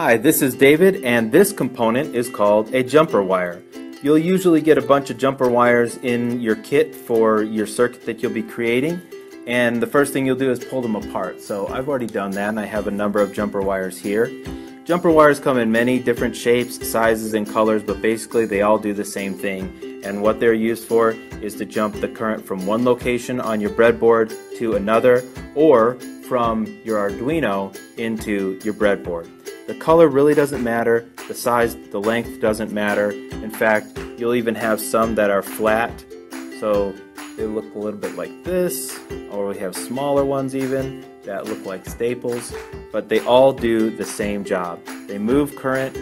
Hi, this is David, and this component is called a jumper wire. You'll usually get a bunch of jumper wires in your kit for your circuit that you'll be creating, and the first thing you'll do is pull them apart. So I've already done that, and I have a number of jumper wires here. Jumper wires come in many different shapes, sizes, and colors, but basically they all do the same thing. And what they're used for is to jump the current from one location on your breadboard to another, or from your Arduino into your breadboard. The color really doesn't matter, the size, the length doesn't matter. In fact, you'll even have some that are flat, so they look a little bit like this, or we have smaller ones even that look like staples, but they all do the same job. They move current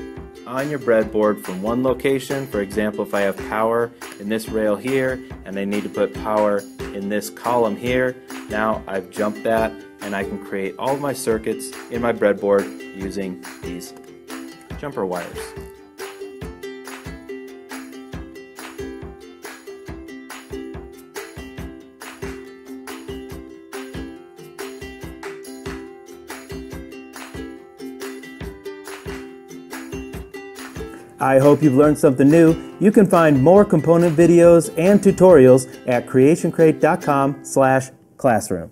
on your breadboard from one location. For example, if I have power in this rail here and I need to put power in this column here, now I've jumped that and I can create all of my circuits in my breadboard using these jumper wires. I hope you've learned something new. You can find more component videos and tutorials at creationcrate.com slash classroom.